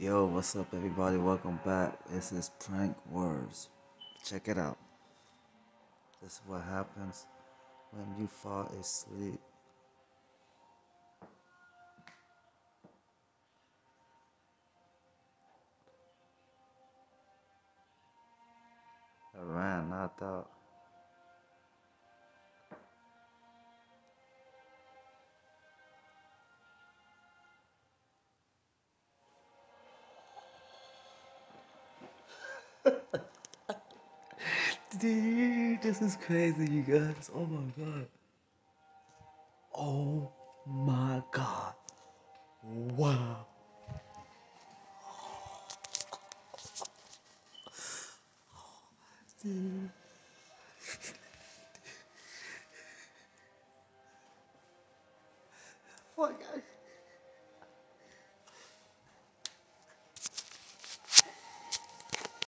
Yo, what's up, everybody? Welcome back. This is Prank Words. Check it out. This is what happens when you fall asleep. I ran, knocked out. Dude, this is crazy, you guys. Oh my god. Oh my god. Wow. Dude. oh my god.